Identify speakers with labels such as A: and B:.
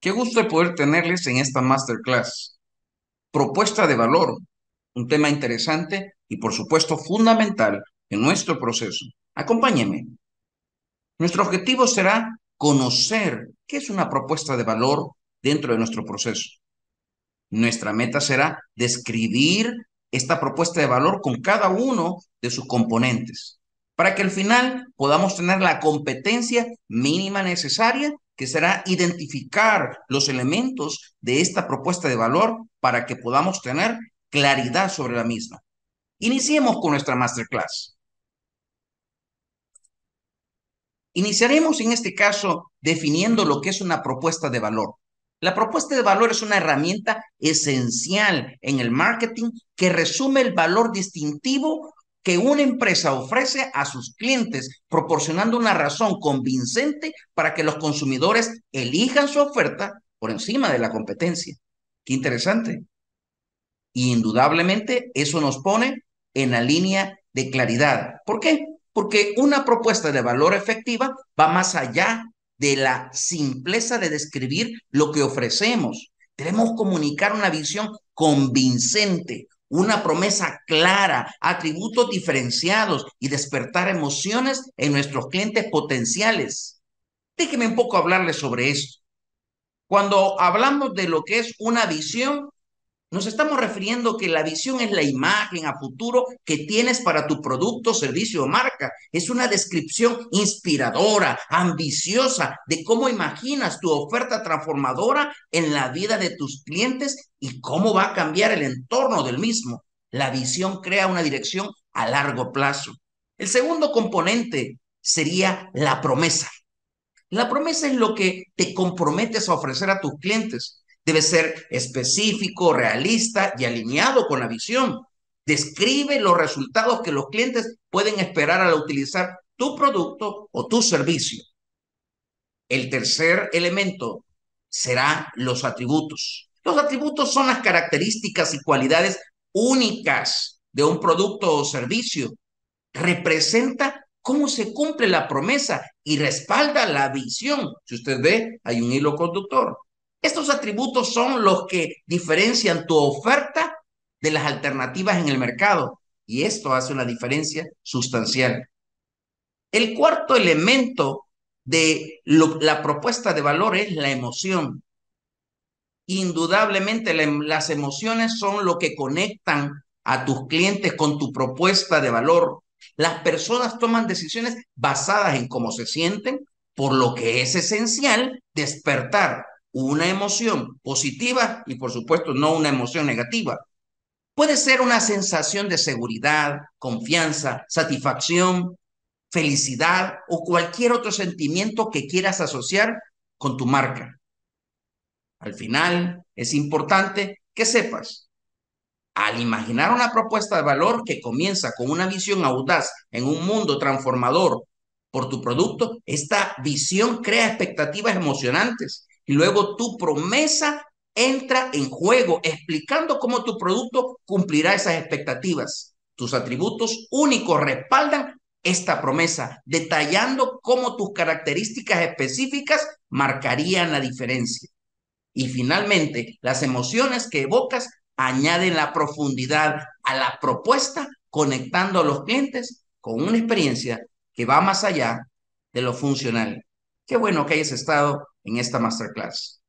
A: Qué gusto de poder tenerles en esta masterclass. Propuesta de valor, un tema interesante y por supuesto fundamental en nuestro proceso. Acompáñeme. Nuestro objetivo será conocer qué es una propuesta de valor dentro de nuestro proceso. Nuestra meta será describir esta propuesta de valor con cada uno de sus componentes, para que al final podamos tener la competencia mínima necesaria que será identificar los elementos de esta propuesta de valor para que podamos tener claridad sobre la misma. Iniciemos con nuestra masterclass. Iniciaremos en este caso definiendo lo que es una propuesta de valor. La propuesta de valor es una herramienta esencial en el marketing que resume el valor distintivo que una empresa ofrece a sus clientes, proporcionando una razón convincente para que los consumidores elijan su oferta por encima de la competencia. Qué interesante. Y indudablemente eso nos pone en la línea de claridad. ¿Por qué? Porque una propuesta de valor efectiva va más allá de la simpleza de describir lo que ofrecemos. Debemos comunicar una visión convincente, una promesa clara, atributos diferenciados y despertar emociones en nuestros clientes potenciales. Déjeme un poco hablarles sobre esto. Cuando hablamos de lo que es una visión, nos estamos refiriendo que la visión es la imagen a futuro que tienes para tu producto, servicio o marca. Es una descripción inspiradora, ambiciosa de cómo imaginas tu oferta transformadora en la vida de tus clientes y cómo va a cambiar el entorno del mismo. La visión crea una dirección a largo plazo. El segundo componente sería la promesa. La promesa es lo que te comprometes a ofrecer a tus clientes Debe ser específico, realista y alineado con la visión. Describe los resultados que los clientes pueden esperar al utilizar tu producto o tu servicio. El tercer elemento será los atributos. Los atributos son las características y cualidades únicas de un producto o servicio. Representa cómo se cumple la promesa y respalda la visión. Si usted ve, hay un hilo conductor. Estos atributos son los que diferencian tu oferta de las alternativas en el mercado y esto hace una diferencia sustancial. El cuarto elemento de la propuesta de valor es la emoción. Indudablemente las emociones son lo que conectan a tus clientes con tu propuesta de valor. Las personas toman decisiones basadas en cómo se sienten, por lo que es esencial despertar una emoción positiva y por supuesto no una emoción negativa. Puede ser una sensación de seguridad, confianza, satisfacción, felicidad o cualquier otro sentimiento que quieras asociar con tu marca. Al final, es importante que sepas, al imaginar una propuesta de valor que comienza con una visión audaz en un mundo transformador por tu producto, esta visión crea expectativas emocionantes y luego tu promesa entra en juego, explicando cómo tu producto cumplirá esas expectativas. Tus atributos únicos respaldan esta promesa, detallando cómo tus características específicas marcarían la diferencia. Y finalmente, las emociones que evocas añaden la profundidad a la propuesta, conectando a los clientes con una experiencia que va más allá de lo funcional. Qué bueno que hayas estado en esta masterclass.